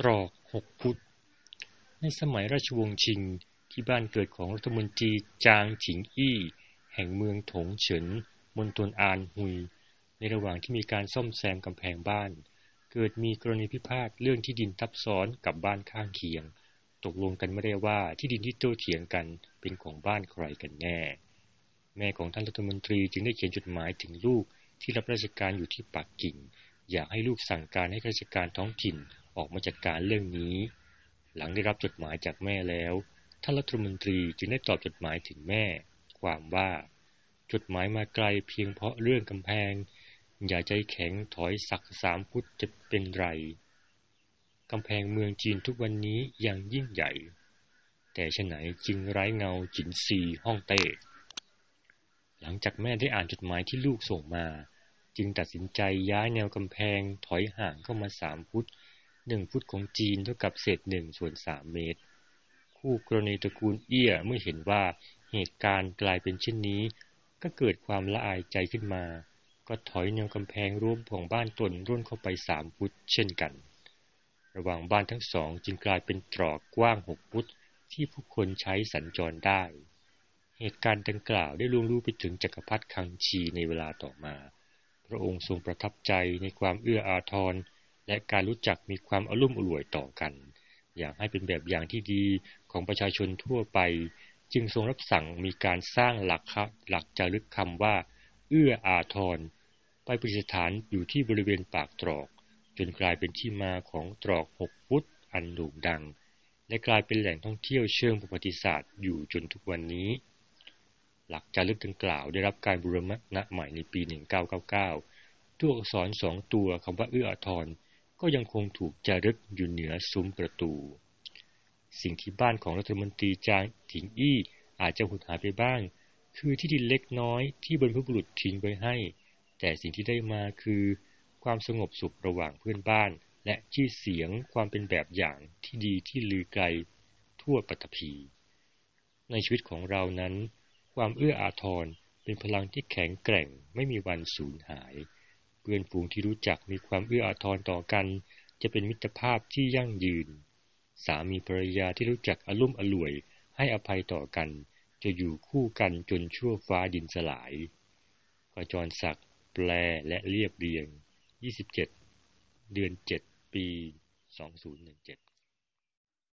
ตรอกหกพุทธในสมัยราชวงศ์ชิงที่บ้านเกิดของรัฐมนตรีจางฉิงอี้ แห่งเมืองถงเฉินมณฑลอานฮุย ในระหว่างที่มีการซ่อมแซมกำแพงบ้าน เกิดมีกรณีพิพาทเรื่องที่ดินทับซ้อนกับบ้านข้างเคียง ตกลงกันไม่ได้ว่าที่ดินที่โต้เถียงกันเป็นของบ้านใครกันแน่ แม่ของท่านรัฐมนตรีจึงได้เขียนจดหมายถึงลูกที่รับราชการอยู่ที่ปักกิ่ง อยากให้ลูกสั่งการให้ราชการท้องถิ่น ออกมาจัดการเรื่องนี้ หลังได้รับจดหมายจากแม่แล้ว ท่านรัฐมนตรีจึงได้ตอบจดหมายถึงแม่ ความว่า จดหมายมาไกลเพียงเพราะเรื่องกำแพง อย่าใจแข็งถอยสักสามพุทธจะเป็นไรกำแพงเมืองจีนทุกวันนี้ยังยิ่งใหญ่ แต่ฉไหนจึงไร้เงาจินซีห้องเต้หลังจากแม่ได้อ่านจดหมายที่ลูกส่งมา จึงตัดสินใจย้ายแนวกำแพงถอยห่างเข้ามาสามพุทธ หนึ่งฟุตของจีนเท่ากับเศษหนึ่งส่วนสามเมตร คู่กรณีตระกูลเอี้ยเมื่อเห็นว่าเหตุการณ์กลายเป็นเช่นนี้ ก็เกิดความละอายใจขึ้นมา ก็ถอยแนวกำแพงร่วมของบ้านตนร่นเข้าไปสามฟุตเช่นกัน ระหว่างบ้านทั้งสองจึงกลายเป็นตรอกกว้างหกฟุตที่ผู้คนใช้สัญจรได้ เหตุการณ์ดังกล่าวได้ล่วงรู้ไปถึงจักรพรรดิคังชีในเวลาต่อมา พระองค์ทรงประทับใจในความเอื้ออาทร และการรู้จักมีความอลุ่มอล่วยต่อกัน อยากให้เป็นแบบอย่างที่ดีของประชาชนทั่วไป จึงทรงรับสั่งมีการสร้างหลักหลักจารึกคำว่า เอื้ออาทรไปประดิษฐานอยู่ที่บริเวณปากตรอก จนกลายเป็นที่มาของตรอกหกฟุตอันโด่งดัง และกลายเป็นแหล่งท่องเที่ยวเชิงประวัติศาสตร์อยู่จนทุกวันนี้ หลักจารึกดังกล่าวได้รับการบูรณะใหม่ในปี 1999 ตัวอักษรสองตัวคำว่าเอื้ออาทร ก็ยังคงถูกจารึกอยู่เหนือซุ้มประตู สิ่งที่บ้านของรัฐมนตรีจางถิงอี้อาจจะหุดหายไปบ้าง คือที่ดินเล็กน้อยที่บรรพบุรุษทิ้งไว้ให้ แต่สิ่งที่ได้มาคือ ความสงบสุขระหว่างเพื่อนบ้าน และชื่อเสียงความเป็นแบบอย่างที่ดีที่ลือไกลทั่วปัตภีในชีวิตของเรานั้น ความเอื้ออาทรเป็นพลังที่แข็งแกร่งไม่มีวันสูญหาย เพื่อนฝูงที่รู้จักมีความเอื้ออาทรต่อกัน จะเป็นมิตรภาพที่ยั่งยืน สามีภรรยาที่รู้จักอารมณ์อร่วย ให้อภัยต่อกัน จะอยู่คู่กันจนชั่วฟ้าดินสลายขจรศักดิ์แปลและเรียบเรียง 27 เดือน 7 ปี 2017